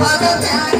Welcome to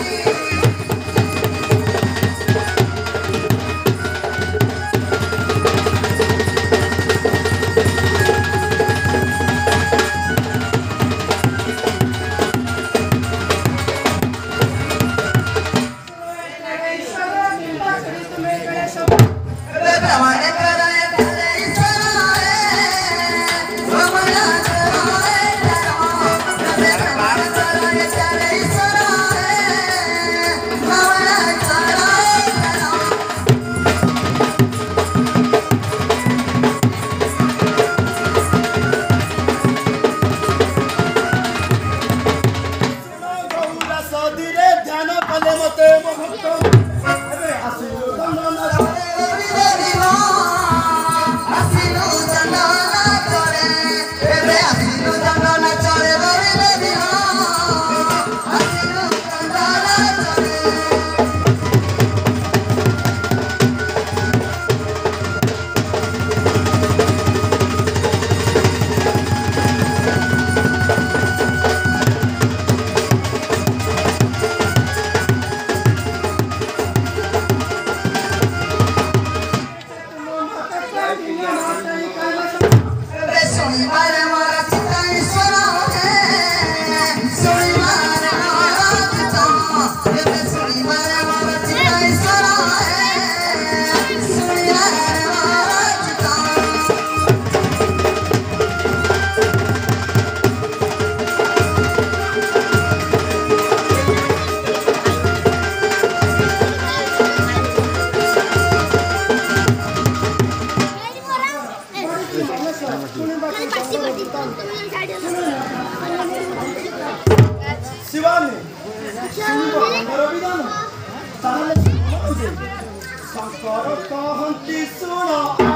I. 本日の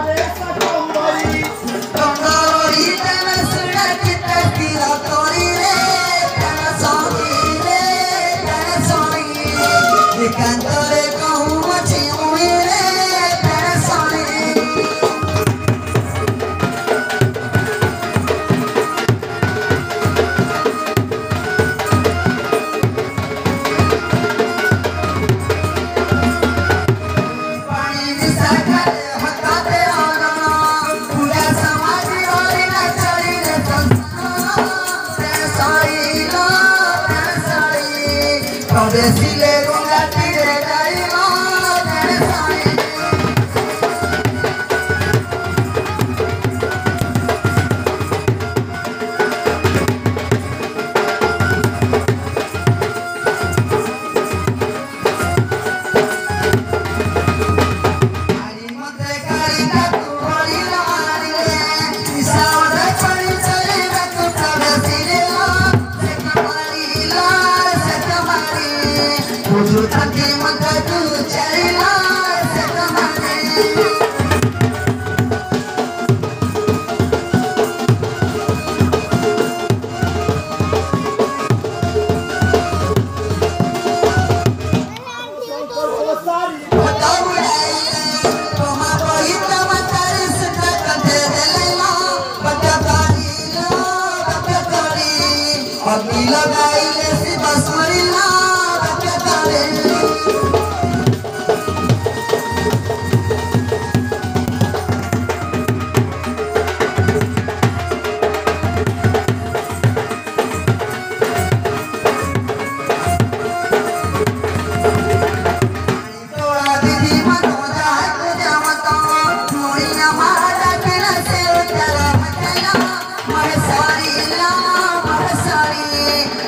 علينا ورسالي